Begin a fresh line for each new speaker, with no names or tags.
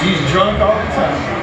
She's drunk all the time.